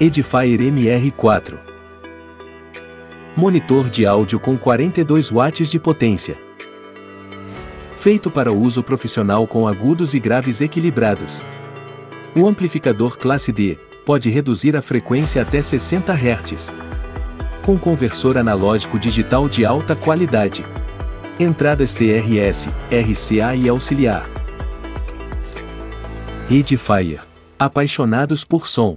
Edifier MR4 Monitor de áudio com 42 watts de potência. Feito para uso profissional com agudos e graves equilibrados. O amplificador classe D pode reduzir a frequência até 60 Hz. Com conversor analógico digital de alta qualidade. Entradas TRS, RCA e auxiliar. Edifier. Apaixonados por som.